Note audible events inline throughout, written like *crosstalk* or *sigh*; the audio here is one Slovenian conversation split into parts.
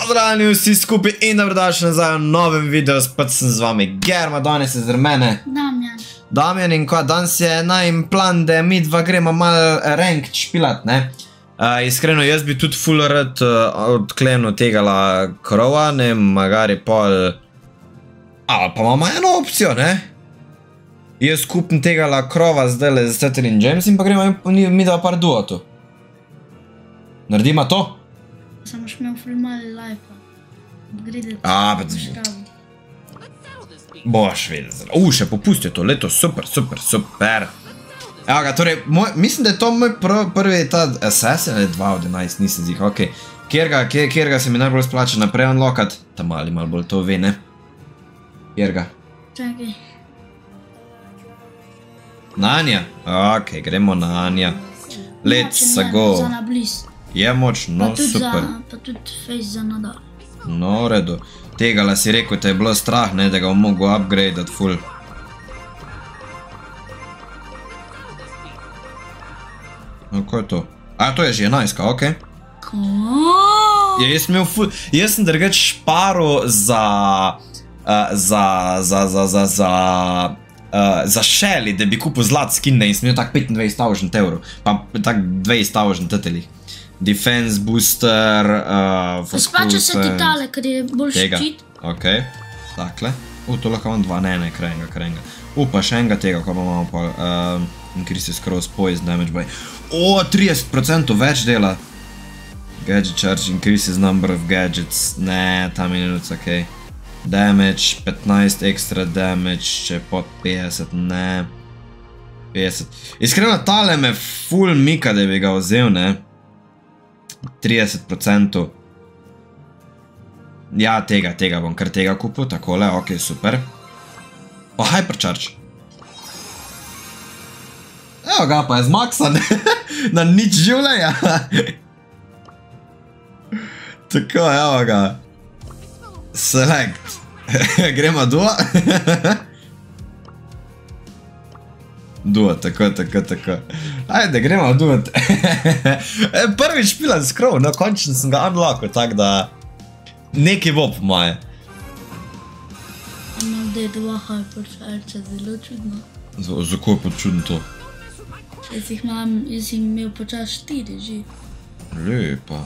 Pozdravljeni vsi skupaj in dobrodošli nazaj v novem videu, spet sem z vami Germa, danes je z mene Damjan. Damjan in kva, danes je najim plan, da mi dva gremo mal ranked špilat, ne? Uh, iskreno, jaz bi tudi full rad uh, odklenil tegala krova, ne, magari pol... Ali pa imamo eno opcijo, ne? Jaz kupim tegala krova zdaj le z Tether in James in pa gremo mi, dva par duotu. Naredimo to? Samo še imel ful malo lajfa. Grede. A, pa Boš videl, zdaj. U, še popustijo to leto, super, super, super. Evo ga, torej, moj, mislim, da je to moj pr prvi ta Assassin ali 2 od 11, nisem zih, ok. Kjer ga, kjer, kjer ga se mi najbolj splača naprej unlockat? Ta mali malo bolj to ve, ne? Kjer ga? Čakaj. Nanja? Ok, gremo na Anja. Let's Močen je go. Za na bliz. Je močno, Pa tudi super. za, pa tudi face za nadal. No, v redu. Tega la si rekel, te je bilo strah, ne, da ga bom mogel upgradeat full. No, ko je to? A, to je že 11, ok. Ko? Ja, jaz sem imel full, jaz sem drugač šparo za, uh, za, za, za, za, za, uh, za Shelly, da bi kupil zlat skin, ne, in sem imel tak 25.000 evrov, pa tak 20.000 tetelih. Defense booster, uh, Splača se ti tale, ker je bolj Tega. ščit. Ok, takle. U, to lahko imam dva, ne, ne, krenga, krenga. U, pa še enega tega, ko imamo pa, um, increases cross poise damage by... O, 30% več dela. Gadget charge increases number of gadgets. Ne, ta minuc, ok. Damage, 15 extra damage, če pod 50, ne. 50. Iskreno, tale me full mika, da bi ga vzel, ne. 30%. Ja, tega, tega bom kar tega kupil, takole, ok, super. Pa hypercharge. Evo ga, pa je zmaksan, *laughs* na nič življenja. *laughs* Tako, evo ga. Select. *laughs* Gremo duo. Duo, tako, tako, tako. Ajde, gremo duo. *laughs* E, Prvič pilam skrov, no končno sem ga unlockal, tako da... Nekaj bo po moje. Da je dva hypercharge, zelo čudno. Zakaj je pa čudno to? Jaz jih imam, jaz jih imel počas štiri že. Lepa.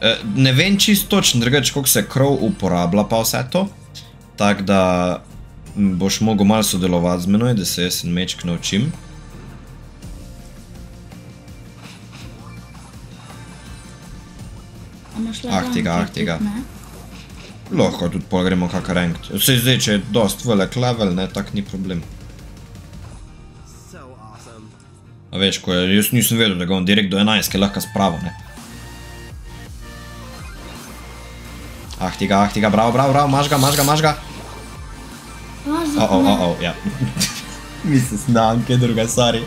E, ne vem čisto točno, drugače, koliko se krov uporablja pa vse to. Tako da boš mogel malo sodelovati z menoj, da se jaz en mečk naučim. Ah, tega, ah, tega. Lahko tudi pol gremo kak ranked. Vse zdaj, če je dost velik level, ne, tak ni problem. So awesome. A veš, ko je, jaz nisem vedel, da ga bom direkt do 11, ker lahko spravo, ne. Ah, tega, ah, tega, bravo, bravo, bravo, maš ga, maš ga, maš ga. Oh, Oh, oh, oh, *laughs* ja. Mislim, znam, kaj druga, sorry.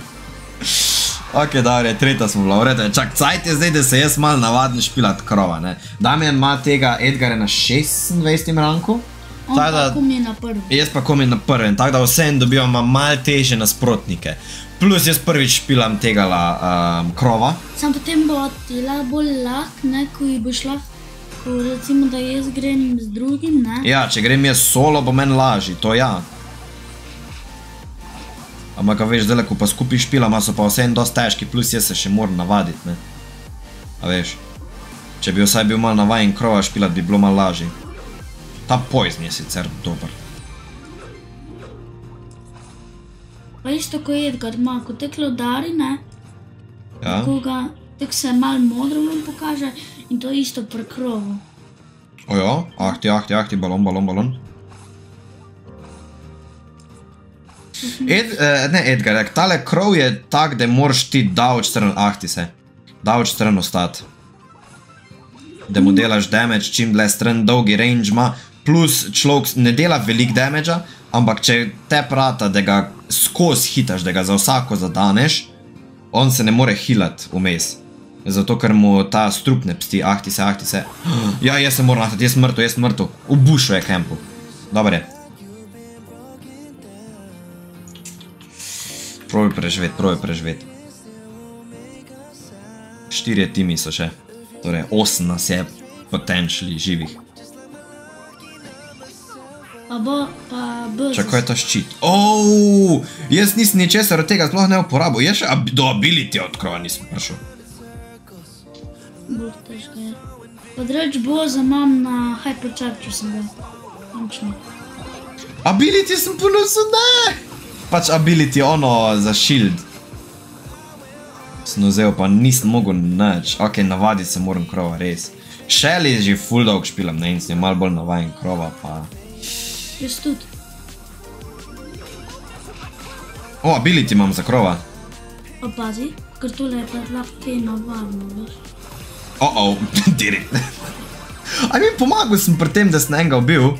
Ok, dobro, tretja smo bila, vrede. Čak, cajt je zdaj, da se jaz mal navadim špilat krova, ne. Damjan ima tega Edgara na 26. ranku. On Tako da, tako mi je na prvi. jaz pa komaj na prvem, tako da vsem dobivamo mal teže nasprotnike. Plus jaz prvič špilam tega um, krova. Sam potem bo tela bolj lah, ne, ko ji boš lahko, ko recimo, da jaz grem z drugim, ne. Ja, če grem jaz solo, bo meni lažji, to ja. Ampak, veš, zdaj, ko pa skupaj špilamo, so pa vsem dosti težki, plus jaz se še moram navaditi, ne. A veš, če bi vsaj bil malo navajen krova špilat, bi bilo malo lažje. Ta poison je sicer dober. Pa isto, ko Edgar ima, ko teklo udari, ne, Ja? ko ga, tek se mal modro vam pokaže in to isto pri krovu. Ojo, ahti, ahti, ahti, balon, balon, balon. Ed, eh, ne, Edgar, tale krov je tak, da moraš ti daleč stran, ahti se, daleč stran ostati. Da mu delaš damage, čim dlje stran, dolgi range ima, plus človek ne dela velik damage, ampak če te prata, da ga skozi hitaš, da ga za vsako zadaneš, on se ne more healati vmes. Zato, ker mu ta strup ne psti, ahti se, ahti se. *gasps* Ja, jaz se moram nahtati, jaz sem mrtev, jaz sem mrtev. V bušu je kempu. Dobre. Probi preživeti, probi preživeti. Štirje timi so še. Torej, 8 nas je potencially živih. Pa bo, pa B. Čakaj, ta ščit? Oh, jaz nisem ničesar od tega sploh ne uporabil. Je še ab do ability od krova nisem prišel. Bolj težko je. Podreč bo za mam na hypercharge sem bil. Končno. Ability sem ponosil, ne! Pač ability ono za shield. Sem vzel, pa nisem mogel nič. Ok, navaditi se moram krova, res. Shelly že full dog špilam, ne, in sem malo bolj navajen krova, pa... Jaz tudi. O, ability imam za krova. Opazi, ker tole je pa lahko kaj navadno, veš. Oh, *laughs* oh, direkt. A mi pomagal sem pri tem, da sem enega ubil.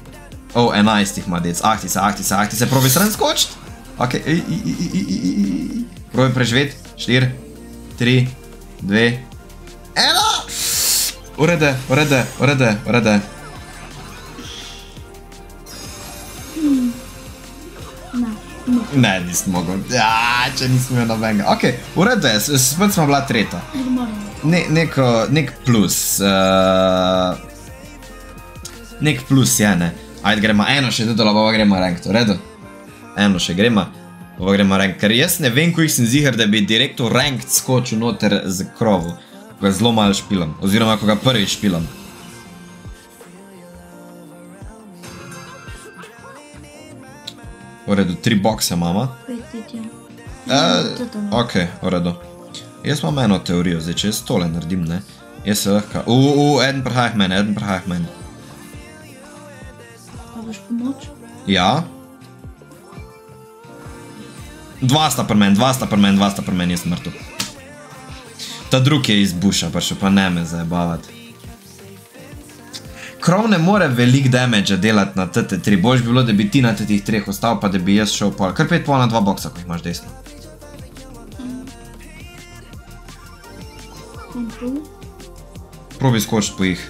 O, oh, 11 jih ima dec, ahti se, ahti se, ahti se, probi stran skočiti. Ok, i, i, i, i, i, i. probi preživeti. 4, 3, 2, 1. Urede, urede, urede, urede. Ne, nisem mogel. Ja, če nisem imel nobenega. Ok, urede, spet smo bila tretja. Ne, neko, nek plus. Uh, nek plus je, ne. Ajde, gremo eno še dodala, pa gremo rank, v redu? Eno še gremo, pa gremo rank. Ker jaz ne vem, koliko sem zihar, da bi direkt v rank skočil noter z krovu. Ko ga zelo malo špilam, oziroma ko ga prvič špilam. V redu, tri bokse imamo. Uh, to ne. ok, v redu. Jaz imam eno teorijo, zdaj če jaz tole naredim, ne. Jaz se lahko. Uf, uf, eden prihajah meni, eden prihajah meni. Pa boš pomoč? Ja. Dva sta pri meni, dva sta pri meni, dva sta pri meni, jaz sem mrtev. Ta drug je iz buša, pa še pa ne me zabavati. Krov ne more velik damage delati na TT3, boš bilo, da bi ti na teh treh ostal, pa da bi jaz šel pol. Kar pet pol na dva boksa, ko jih imaš desno. Probi skočiti po jih.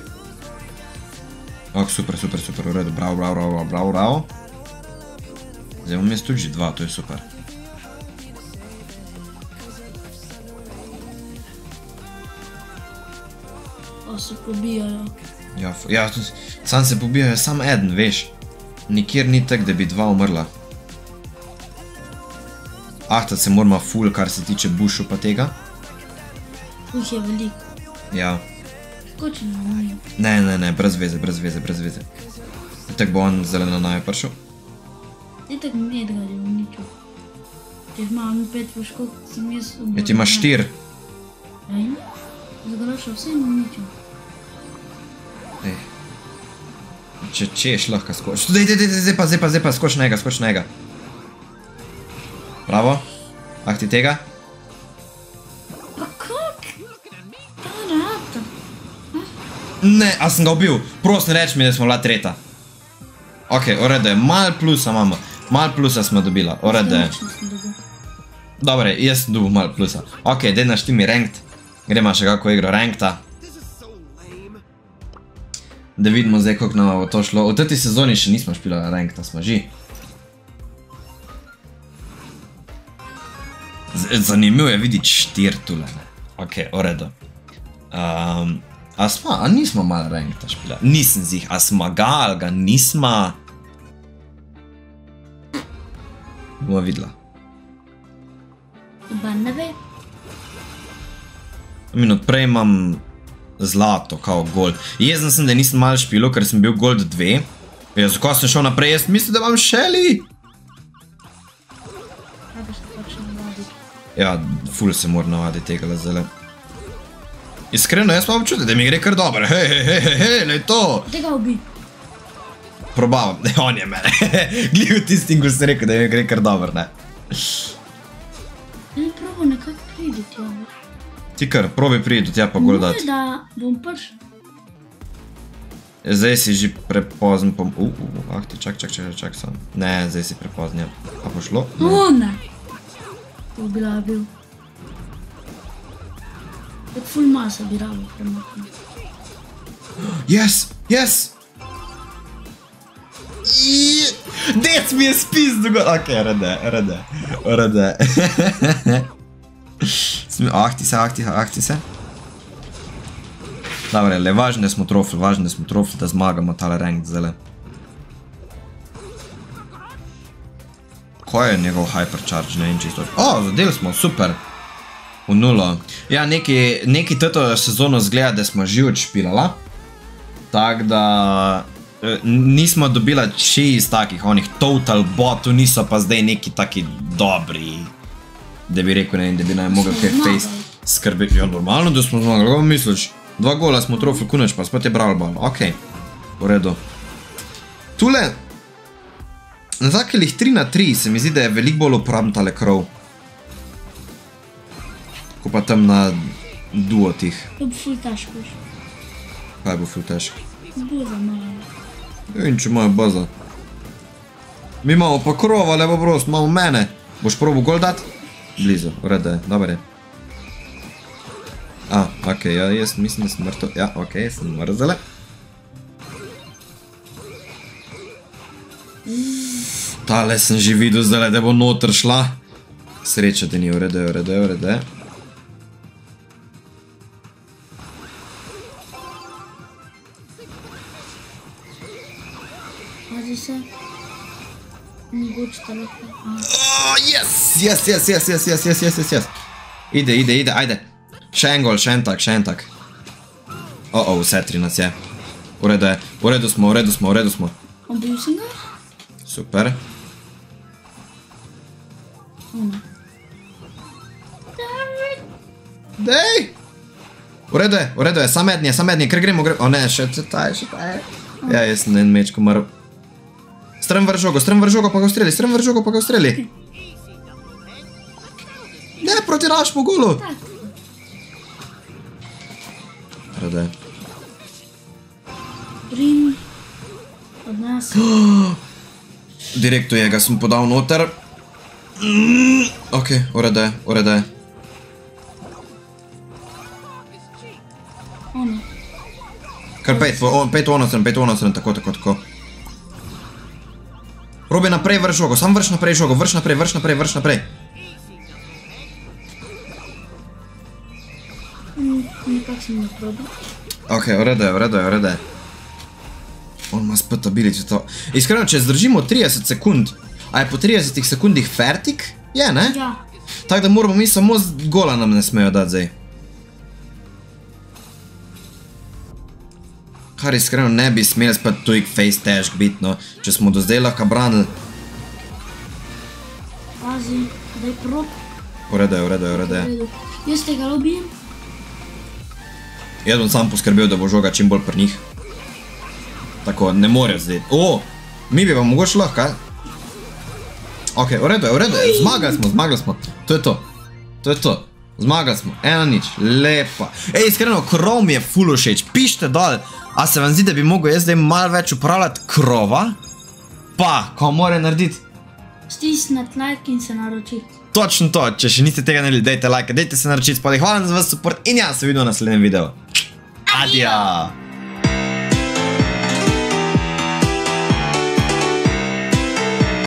Ok, super, super, super, v redu, bravo, bravo, bravo, bravo, bravo. Zdaj imam jaz tudi že dva, to je super. Pa se pobijajo. Ja, ja sam se pobijajo, sam eden, veš. Nikjer ni tak, da bi dva umrla. Ahtat se moramo full, kar se tiče bušu pa tega. Jih je veliko. Ja. Na njo. Ne, ne, ne, brez veze, brez veze, brez veze. Tako bo on zeleno naj prišel. Itak ne da ga je uničil. Če imam pet poškodb, sem jaz Ja, ti imaš štir. Zagrošal vse in uničil. Če češ, lahko skočiš. Zdaj, zdaj, zdaj, zdaj pa, zdaj pa, zdaj pa, skoč na njega, skoč na njega. Bravo. Ah ti tega? Pa kak? Ta rata. Ne, a sem ga ubil. Prosim, reč mi, da smo bila tretja. Ok, urede, mal plusa imamo. Mal plusa smo dobila, dobil. Dobre, jaz sem dobil mal plusa. Ok, dej našti mi ranked. Gremo še kako igro rankta. Da vidimo zdaj, koliko nam bo to šlo. V tej sezoni še nismo špilali rankta, smo že. Zanimivo je videti štir tule. ne. Ok, v redu. Um, a smo, a nismo malo rankta špila? Nisem zih, a smo ga ali ga nismo? Bomo videla. Noben ne ve. Minut prej imam zlato, kao gold. Jezen sem, da nisem malo špilo, ker sem bil gold 2. Ja, zakaj sem šel naprej? Jaz mislim, da imam navadi. Ja, ful se mora navaditi tega zele. Iskreno, jaz imam občutek, da mi gre kar dobro. Hej, hej, hej, hej, hej, ne to. Tega ubi. Probavam, *laughs* on je mene. Gljiv tistim, ko si rekel, da mi gre kar dobro, ne. Ne Ti kar, probi priti do tja pa Moj, dati. da bom pač Zdaj si že prepozen, pom... Uh, uh, ah ti, čak, čak, čak, čak, sam. Ne, zdaj si prepozen, ja. A bo šlo? Ne. O, ne. To bi bila bil. Kot full masa bi rabo premaknil. Yes, yes! Je- Dec mi je spis dogor. Ok, rade, rade, rade. *laughs* Ahti se, ahti, ahti se. Dobro, le važno, da smo trofli, važno, da smo trofli, da zmagamo tale rank zdaj. Ko je njegov hypercharge, ne vem čisto. O, zadeli smo, super. V nulo. Ja, neki, neki toto sezono zgleda, da smo živo špilala. Tako da eh, nismo dobila čist takih, onih total botov, niso pa zdaj neki taki dobri. Da bi rekel, ne vem, da bi naj mogel kaj face skrbeti. Ja, normalno, da smo zmagali, kako misliš? Dva gola smo trofili, kuneč pa spet je bral bal. Ok, v redu. Tule, na takih 3 na 3 se mi zdi, da je veliko bolj uporaben tale krov. Ko pa tam na duotih, To bo ful težko. kaj bo ful težko. Buza malo. In če imajo baza. Mi imamo pa krova, lepo prost, imamo mene. Boš probo gol dat? Blizu, ureda je, dober je. A, ok, ja, jaz mislim, da sem mrtev. Ja, ok, sem mrzele. Tale sem že videl zdaj, da bo noter šla. Sreča, da ni ureda, je, ureda. Yes, yes, yes, yes, yes, yes, yes, yes, yes. Ide, ide, ide, ajde. Še en gol, še en tak, še en tak. O, oh, vse tri nas je. V redu je, v redu smo, v redu smo, v redu smo. Obil ga? Super. Dej! V redu je, v redu je, sam mednje, sam mednje, ker gremo, gremo. O ne, še še ta je, še ta je. Ja, jaz sem en mečko mrl. Strem vrž žogo, strem vrž žogo, pa ga ustreli, strem vrž žogo, pa ga ustreli. Ne, proti našemu golu. Je. Rim. Od nas. *gasps* Direktno je ga sem podal noter. Mm, ok, urede, urede. Kar pet, on, pet v ono stran, pet v ono stran, tako, tako, tako. Robi naprej, vrš žogo, sam vrš naprej žogo, vrš naprej, vrš naprej, vrš naprej. Sem naprobil. Ok, urede, urede, urede. On ima spet ability to. Iskreno, če zdržimo 30 sekund, a je po 30 sekundih fertik? Je, ne? Ja. Tako da moramo mi samo gola nam ne smejo dati zdaj. Kar iskreno ne bi smeli spet tujk face težk biti, no, če smo do zdaj lahko branili. Pazi. Daj prop. Urede, urede, urede. Redu. Jaz tega lobijem. Jaz bom sam poskrbel, da bo žoga čim bolj pri njih. Tako, ne morejo zdaj. O, mi bi pa mogoče lahko, kaj? Ok, v redu je, v redu je, zmagali smo, zmagali smo. To je to, to je to. Zmagali smo, ena nič, lepa. Ej, iskreno, krov mi je full všeč, pišite dol, a se vam zdi, da bi mogel jaz zdaj malo več uporabljati krova? Pa, ko mora narediti? Stisniti like in se naročiti. Točno to, če še niste tega naredili, dajte like, dajte se naročiti spodaj. Hvala za vas support in ja, se vidimo v naslednjem videu. 阿迪啊。